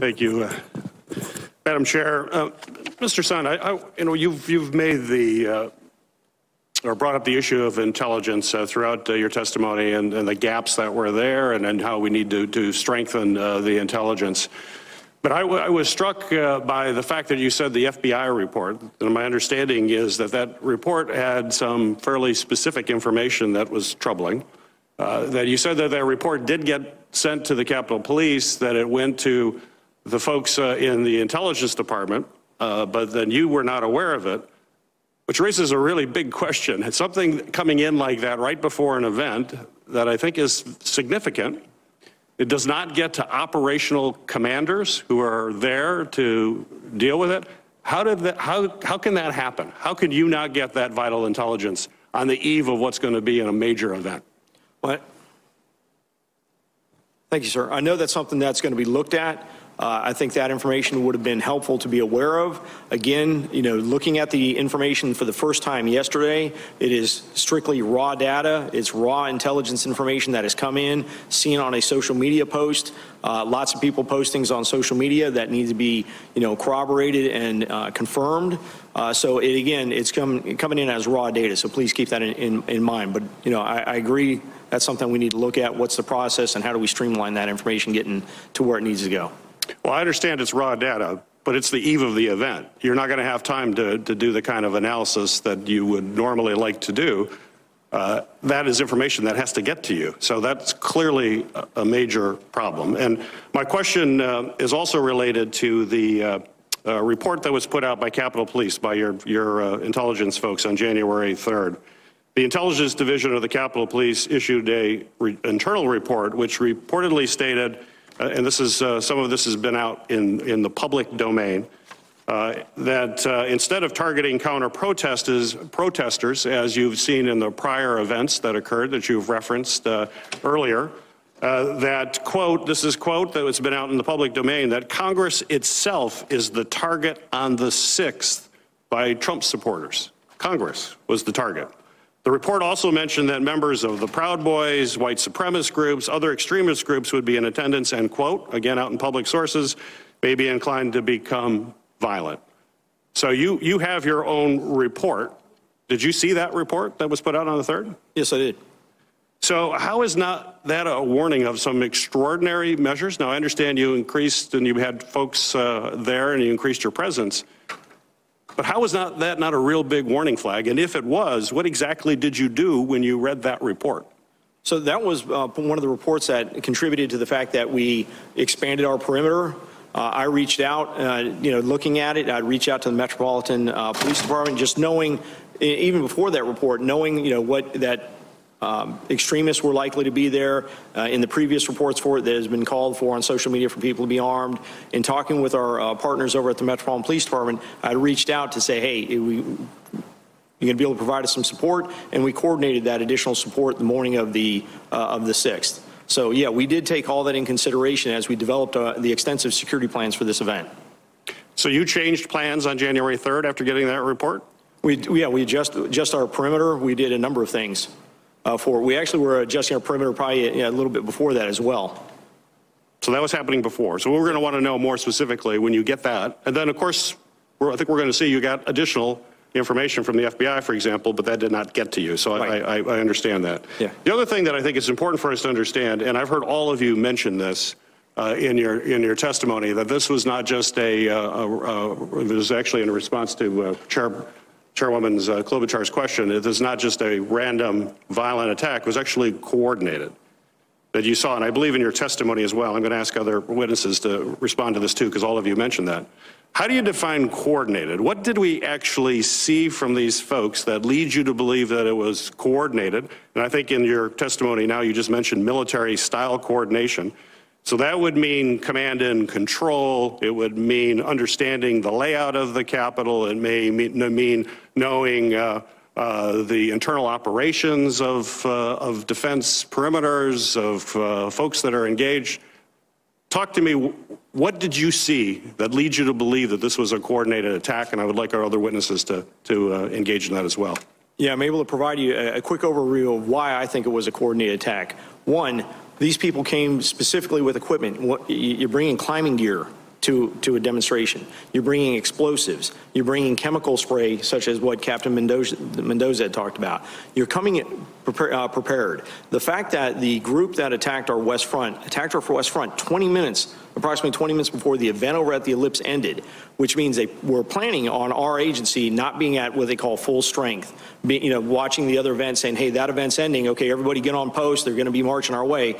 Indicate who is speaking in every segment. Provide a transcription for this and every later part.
Speaker 1: Thank you, uh, Madam Chair. Uh, Mr. Sund, I, I, you know, you've, you've made the, uh, or brought up the issue of intelligence uh, throughout uh, your testimony and, and, the gaps that were there and, and how we need to, to strengthen uh, the intelligence. But I, I was struck by the fact that you said the FBI report, and my understanding is that that report had some fairly specific information that was troubling. that you said that that report did get sent to the Capitol Police, that it went to the folks uh, in the intelligence department, uh, but then you were not aware of it, which raises a really big question. It's something coming in like that right before an event that I think is significant. It does not get to operational commanders who are there to deal with it. How, did that, how, how can that happen? How can you not get that vital intelligence on the eve of what's going to be in a major event?
Speaker 2: What? Thank you, sir. I know that's something that's going to be looked at. Uh, I think that information would have been helpful to be aware of. Again, you know, looking at the information for the first time yesterday, it is strictly raw data. It's raw intelligence information that has come in, seen on a social media post. Uh, lots of people postings on social media that need to be, you know, corroborated and uh, confirmed. Uh, so it, again, it's come, coming in as raw data. So please keep that in, in, in mind. But you know, I, I agree. That's something we need to look at. What's the process and how do we streamline that information getting to where it needs to go?
Speaker 1: Well, I understand it's raw data, but it's the eve of the event. You're not going to have time to, to do the kind of analysis that you would normally like to do. Uh, that is information that has to get to you. So that's clearly a, major problem. And my question uh, is also related to the uh, uh report that was put out by Capitol Police, by your, your uh, intelligence folks on January 3rd. The Intelligence Division of the Capitol Police issued a re internal report which reportedly stated and this is, uh, some of this has been out in, in the public domain, uh, that uh, instead of targeting counter protesters, protesters, as you've seen in the prior events that occurred that you've referenced uh, earlier, uh, that quote, this is quote that has been out in the public domain, that Congress itself is the target on the 6th by Trump supporters. Congress was the target. The report also mentioned that members of the Proud Boys, white supremacist groups, other extremist groups would be in attendance and, quote, again out in public sources, may be inclined to become violent. So you, you have your own report. Did you see that report that was put out on the 3rd?
Speaker 2: Yes, I did.
Speaker 1: So how is not that a warning of some extraordinary measures? Now, I understand you increased and you had folks uh, there and you increased your presence. But how was not, that not a real big warning flag? And if it was, what exactly did you do when you read that report?
Speaker 2: So that was uh, one of the reports that contributed to the fact that we expanded our perimeter. Uh, I reached out, uh, you know, looking at it, I'd reach out to the Metropolitan uh, Police Department, just knowing, even before that report, knowing, you know, what that um, extremists were likely to be there. Uh, in the previous reports for it that has been called for on social media for people to be armed. In talking with our uh, partners over at the Metropolitan Police Department, I reached out to say, hey, we, you're going to be able to provide us some support, and we coordinated that additional support the morning of the uh, of the 6th. So yeah, we did take all that in consideration as we developed uh, the extensive security plans for this event.
Speaker 1: So you changed plans on January 3rd after getting that report?
Speaker 2: We, yeah, we adjust, adjust our perimeter. We did a number of things uh, for. We actually were adjusting our perimeter probably you know, a little bit before that as well.
Speaker 1: So that was happening before. So we're going to want to know more specifically when you get that. And then, of course, I think we're going to see you got additional information from the FBI, for example, but that did not get to you. So right. I, I, I, understand that.
Speaker 2: Yeah.
Speaker 1: The other thing that I think is important for us to understand, and I've heard all of you mention this uh, in your in your testimony, that this was not just a, uh, a, a it was actually in response to uh, Chair Chairwoman's uh, Klobuchar's question, it is not just a random violent attack, it was actually coordinated that you saw. And I believe in your testimony as well. I'm going to ask other witnesses to respond to this too, because all of you mentioned that. How do you define coordinated? What did we actually see from these folks that leads you to believe that it was coordinated? And I think in your testimony now you just mentioned military style coordination. So that would mean command and control. It would mean understanding the layout of the Capitol. It may mean knowing uh, uh, the internal operations of, uh, of defense perimeters, of uh, folks that are engaged. Talk to me, what did you see that leads you to believe that this was a coordinated attack? And I would like our other witnesses to, to uh, engage in that as well.
Speaker 2: Yeah, I'm able to provide you a, a quick overview of why I think it was a coordinated attack. One, these people came specifically with equipment. You're bringing climbing gear to, to a demonstration. You're bringing explosives. You're bringing chemical spray, such as what Captain Mendoza, Mendoza had talked about. You're coming prepar- uh, prepared. The fact that the group that attacked our West Front attacked our West Front 20 minutes, approximately 20 minutes before the event over at the Ellipse ended, which means they were planning on our agency not being at what they call full strength, be, you know, watching the other event, saying, "Hey, that event's ending. Okay, everybody get on post. They're going to be marching our way."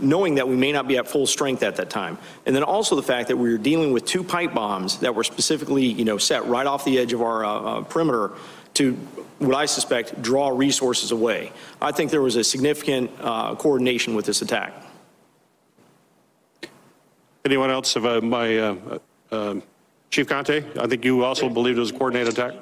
Speaker 2: Knowing that we may not be at full strength at that time. And then also the fact that we were dealing with two pipe bombs that were specifically, you know, set right off the edge of our uh, uh, perimeter to, what I suspect, draw resources away. I think there was a significant uh, coordination with this attack.
Speaker 1: Anyone else of uh, my, uh, uh, Chief Contee, I think you also believed it was a coordinated attack?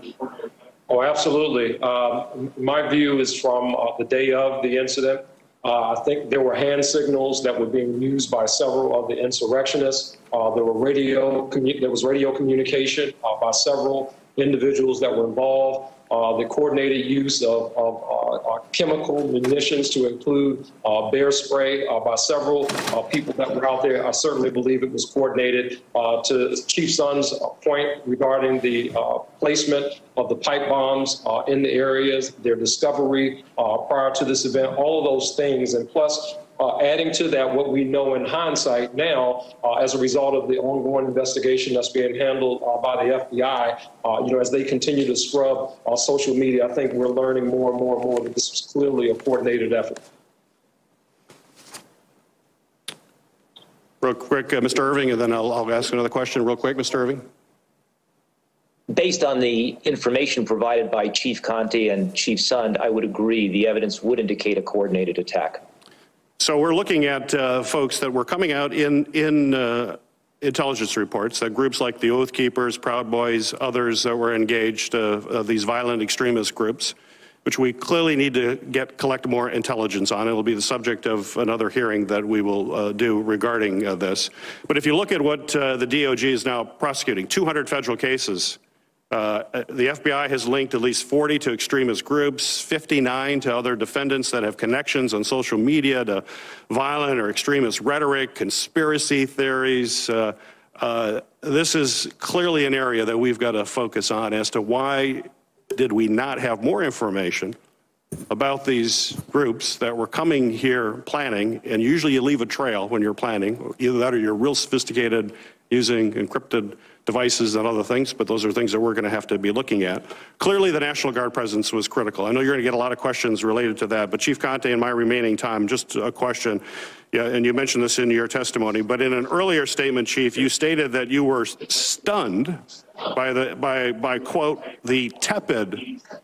Speaker 3: Oh, absolutely. Um, my view is from uh, the day of the incident. Uh, I think there were hand signals that were being used by several of the insurrectionists. Uh, there were radio, there was radio communication uh, by several individuals that were involved uh, the coordinated use of, of uh, uh chemical munitions to include uh, bear spray uh, by several people that were out there. I certainly believe it was coordinated. to Chief Sund's point regarding the placement of the pipe bombs in the areas, their discovery prior to this event, all of those things, and plus uh, adding to that, what we know in hindsight now, uh, as a result of the ongoing investigation that's being handled uh, by the FBI, uh, you know, as they continue to scrub uh, social media, I think we're learning more and more and more that this was clearly a coordinated effort.
Speaker 1: Real quick, uh, Mr. Irving, and then I'll, I'll ask another question real quick, Mr. Irving.
Speaker 4: Based on the information provided by Chief Contee and Chief Sund, I would agree the evidence would indicate a coordinated attack.
Speaker 1: So we're looking at uh, folks that were coming out in, in uh, intelligence reports that groups like the Oath Keepers, Proud Boys, others that were engaged, uh, these violent extremist groups, which we clearly need to get collect more intelligence on. It'll be the subject of another hearing that we will uh, do regarding uh, this. But if you look at what uh, the DOJ is now prosecuting, 200 federal cases uh, the FBI has linked at least 40 to extremist groups, 59 to other defendants that have connections on social media to violent or extremist rhetoric, conspiracy theories. Uh, uh, this is clearly an area that we've got to focus on as to why did we not have more information about these groups that were coming here planning, and usually you leave a trail when you're planning, either that or you're real sophisticated using encrypted devices and other things, but those are things that we're going to have to be looking at. Clearly, the National Guard presence was critical. I know you're going to get a lot of questions related to that, but Chief Contee, in my remaining time, just a question. Yeah, and you mentioned this in your testimony, but in an earlier statement, Chief, you stated that you were stunned by the by by quote the tepid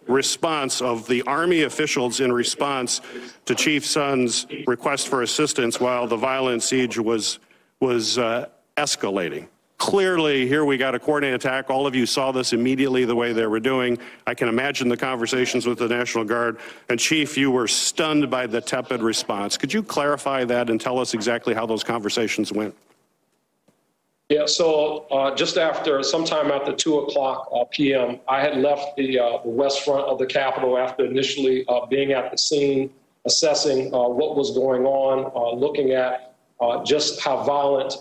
Speaker 1: response of the army officials in response to Chief Sund's request for assistance while the violent siege was was uh, escalating. Clearly, here we got a coordinated attack. All of you saw this immediately the way they were doing. I can imagine the conversations with the National Guard. And Chief, you were stunned by the tepid response. Could you clarify that and tell us exactly how those conversations went?
Speaker 3: Yeah, so uh, just after, sometime after 2 o'clock uh, p.m., I had left the, uh, the west front of the Capitol after initially uh, being at the scene, assessing uh, what was going on, uh, looking at just how violent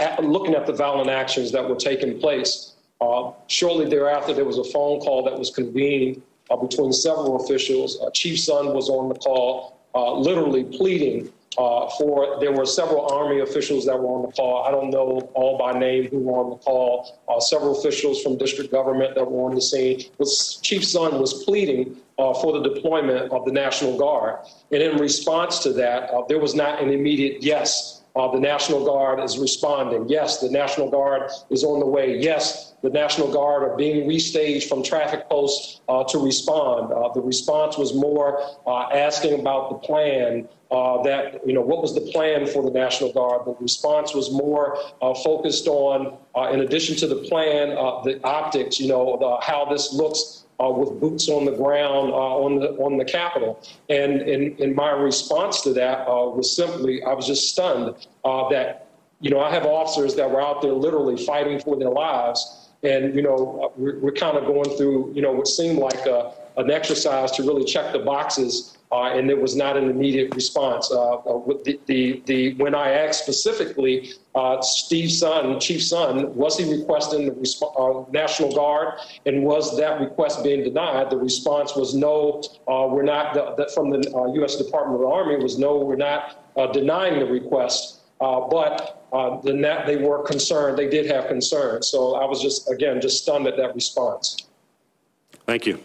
Speaker 3: at, looking at the violent actions that were taking place. Uh, shortly thereafter, there was a phone call that was convened uh, between several officials. Uh, Chief Sund was on the call, uh, literally pleading uh, for. There were several Army officials that were on the call. I don't know all by name who were on the call. Uh, several officials from district government that were on the scene. But Chief Sund was pleading for the deployment of the National Guard. And in response to that, there was not an immediate yes uh, the National Guard is responding. Yes, the National Guard is on the way. Yes, the National Guard are being restaged from traffic posts uh, to respond. Uh, the response was more uh, asking about the plan. Uh, that you know, what was the plan for the National Guard? The response was more uh, focused on, in addition to the plan, the optics. You know, the, how this looks uh, with boots on the ground uh, on the on the Capitol. And in, in my response to that uh, was simply, I was just stunned uh, that, you know, I have officers that were out there literally fighting for their lives. And, you know, uh, we're, we're kind of going through, you know, what seemed like a, an exercise to really check the boxes uh, and it was not an immediate response. Uh, uh, with the, the, the, when I asked specifically, uh, Steve Sund, Chief Sund, was he requesting the resp- uh, National Guard, and was that request being denied? The response was no, uh, we're not, the, the, from the uh, U.S. Department of the Army was no, we're not uh, denying the request. Uh, but uh, the net, they were concerned, they did have concerns. So I was just, again, just stunned at that response.
Speaker 1: Thank you.